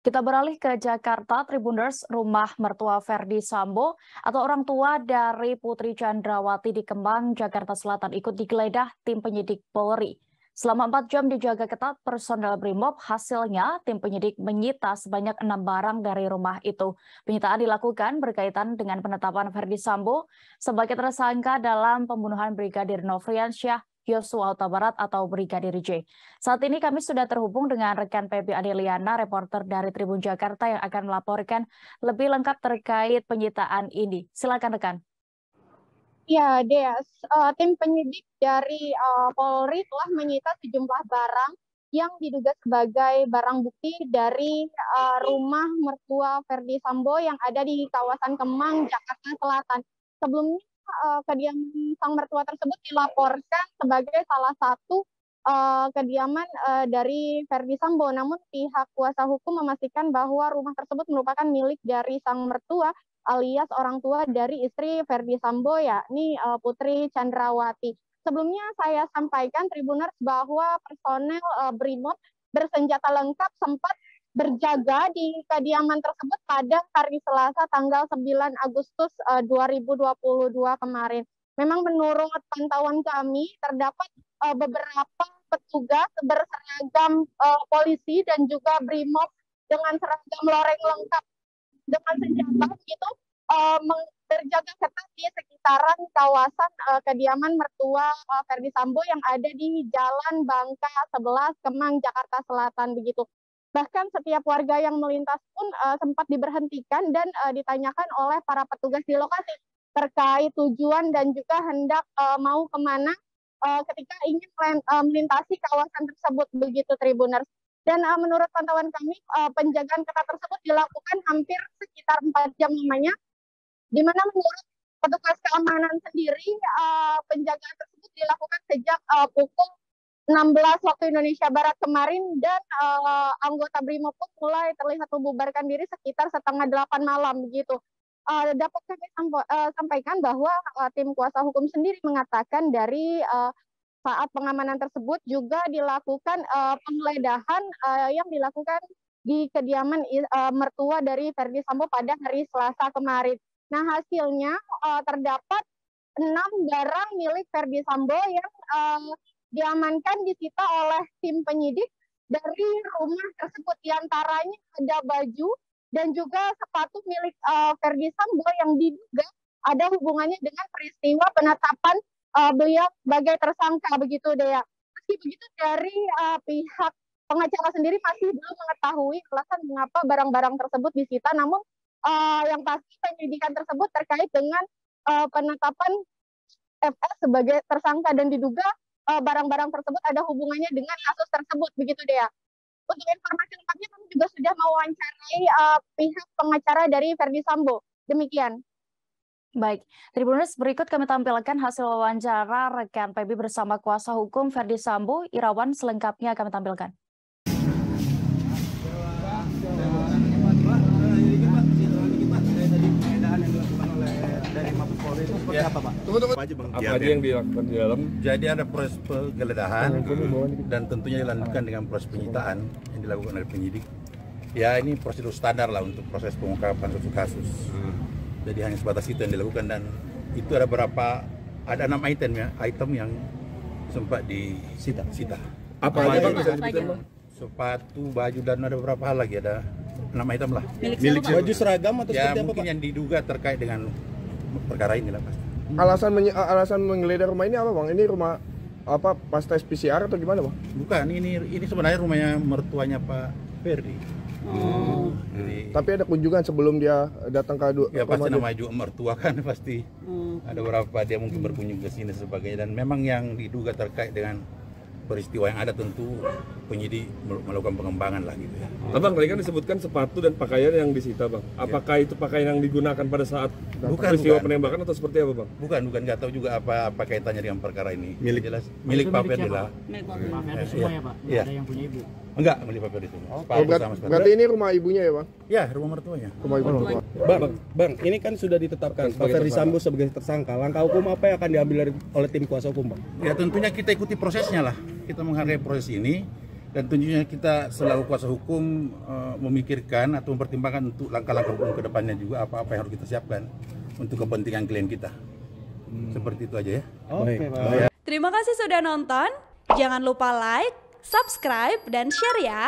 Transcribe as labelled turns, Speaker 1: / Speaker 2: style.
Speaker 1: Kita beralih ke Jakarta, Tribuners, rumah mertua Ferdi Sambo atau orang tua dari Putri Chandrawati di Kemang, Jakarta Selatan ikut digeledah tim penyidik Polri. Selama empat jam dijaga ketat personel BRIMOB, hasilnya tim penyidik menyita sebanyak enam barang dari rumah itu. Penyitaan dilakukan berkaitan dengan penetapan Ferdi Sambo sebagai tersangka dalam pembunuhan Brigadir Nofriansyah Yosua Huta Barat atau Brigadir J. Saat ini kami sudah terhubung dengan rekan PB Adeliana, reporter dari Tribun Jakarta yang akan melaporkan lebih lengkap terkait penyitaan ini. Silakan rekan.
Speaker 2: Ya, Deas, uh, tim penyidik dari uh, Polri telah menyita sejumlah barang yang diduga sebagai barang bukti dari uh, rumah mertua Ferdi Sambo yang ada di kawasan Kemang, Jakarta Selatan. Sebelumnya uh, kediaman sang mertua tersebut dilaporkan sebagai salah satu uh, kediaman uh, dari Verdi Sambo. Namun pihak kuasa hukum memastikan bahwa rumah tersebut merupakan milik dari sang mertua alias orang tua dari istri Verdi Sambo yakni uh, Putri Chandrawati. Sebelumnya saya sampaikan Tribuners bahwa personel uh, BRIMOB bersenjata lengkap sempat berjaga di kediaman tersebut pada hari Selasa tanggal 9 Agustus uh, eh, 2022 kemarin. Memang menurut pantauan kami terdapat uh, beberapa petugas berseragam uh, polisi dan juga BRIMOB dengan seragam loreng lengkap dengan senjata uh, berjaga ketat di sekitaran kawasan kediaman mertua Ferdi Sambo yang ada di Jalan Bangka 11 Kemang Jakarta Selatan begitu. Bahkan setiap warga yang melintas pun uh, sempat diberhentikan dan uh, ditanyakan oleh para petugas di lokasi terkait tujuan dan juga hendak uh, mau ke mana uh, ketika ingin melintasi kawasan tersebut begitu Tribuners. Dan uh, menurut pantauan kami uh, penjagaan ketat tersebut dilakukan hampir sekitar 4 jam lamanya di mana menurut petugas keamanan sendiri uh, penjagaan tersebut dilakukan sejak uh, pukul 16 waktu Indonesia Barat kemarin dan uh, anggota BRIMOB pun mulai terlihat membubarkan diri sekitar setengah delapan malam begitu. Uh, dapat kami uh, sampaikan bahwa uh, tim kuasa hukum sendiri mengatakan dari uh, saat pengamanan tersebut juga dilakukan uh, penggeledahan uh, yang dilakukan di kediaman uh, mertua dari Verdi Sambo pada hari Selasa kemarin. Nah hasilnya uh, terdapat enam barang milik Verdi Sambo yang uh, diamankan disita oleh tim penyidik dari rumah tersebut. Di antaranya ada baju dan juga sepatu milik uh, Ferdi Sambo yang diduga ada hubungannya dengan peristiwa penetapan uh, beliau sebagai tersangka begitu Dea. Meski begitu dari uh, pihak pengacara sendiri masih belum mengetahui alasan mengapa barang-barang tersebut disita. Namun uh, yang pasti penyidikan tersebut terkait dengan uh, penetapan FS sebagai tersangka dan diduga barang-barang tersebut ada hubungannya dengan kasus tersebut begitu deh. Untuk informasi lengkapnya kami juga sudah mewawancarai uh, pihak pengacara dari Verdi Sambo. Demikian.
Speaker 1: Baik, Tribuners berikut kami tampilkan hasil wawancara rekan PB bersama kuasa hukum Verdi Sambo. Irawan selengkapnya kami tampilkan.
Speaker 3: Seperti ya. apa Pak? Tunggu, tunggu. Apa aja, Bang? Apa aja yang dilakukan di dalam? Jadi ada proses penggeledahan dan tentunya dilanjutkan dengan proses penyitaan yang dilakukan oleh penyidik. Ya ini prosedur standar lah untuk proses pengungkapan suatu kasus. Hmm. Jadi hanya sebatas itu yang dilakukan dan itu ada berapa ada enam item ya item yang sempat disita. Sita.
Speaker 4: Apa aja bang bisa disebutkan bang?
Speaker 3: Sepatu, baju dan ada beberapa hal lagi ada enam item lah.
Speaker 4: Milik, Milik baju seragam atau
Speaker 3: ya, seperti apa? Mungkin yang diduga terkait dengan perkara ini lah pasti.
Speaker 4: Alasan menye alasan menggeledah rumah ini apa bang? Ini rumah apa pas tes PCR atau gimana bang?
Speaker 3: Bukan, ini ini sebenarnya rumahnya mertuanya Pak Ferdi.
Speaker 4: Oh. Jadi, Tapi ada kunjungan sebelum dia datang ke dua.
Speaker 3: Ya pasti namanya juga mertua kan pasti. Hmm. Ada beberapa dia mungkin berkunjung ke sini sebagainya dan memang yang diduga terkait dengan peristiwa yang ada tentu penyidik melakukan pengembangan lah gitu ya.
Speaker 4: Abang tadi kan disebutkan sepatu dan pakaian yang disita bang. Ya. Apakah ya. itu pakaian yang digunakan pada saat bukan, peristiwa bukan. penembakan atau seperti apa bang?
Speaker 3: Bukan, bukan nggak tahu juga apa apa kaitannya dengan perkara ini. Milik jelas milik Pak Ferdila.
Speaker 5: Milik Pak Ferdila semua ya pak.
Speaker 3: Iya.
Speaker 5: Ada yang punya ibu.
Speaker 3: Enggak, milik Pak Ferdila.
Speaker 4: Oh, oh berarti, berarti ini rumah ibunya ya bang?
Speaker 3: Ya, rumah mertuanya.
Speaker 4: Rumah ibu mertua. Bang, bang, ini kan sudah ditetapkan Pak Ferdi Sambo sebagai tersangka. Langkah hukum apa yang akan diambil oleh tim kuasa hukum bang?
Speaker 3: Ya tentunya kita ikuti prosesnya lah kita menghargai proses ini dan tentunya kita selalu kuasa hukum uh, memikirkan atau mempertimbangkan untuk langkah-langkah hukum ke depannya juga apa-apa yang harus kita siapkan untuk kepentingan klien kita. Hmm. Seperti itu aja ya.
Speaker 6: Oke, okay, Terima kasih sudah nonton. Jangan lupa like, subscribe, dan share ya.